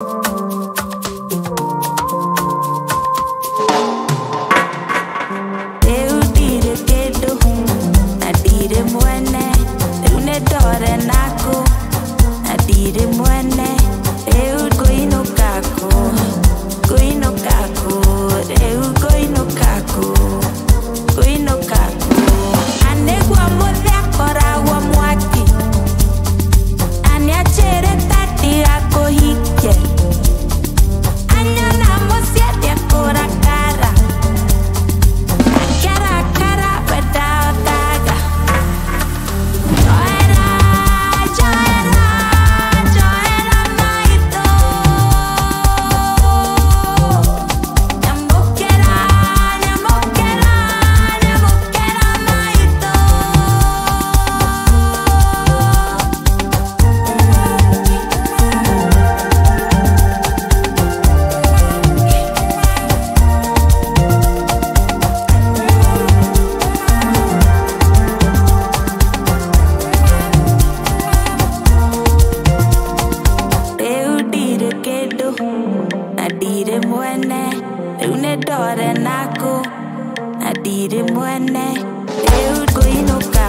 Rĩu nĩ ndore naku na ndirĩ mwene rĩu ngũinũka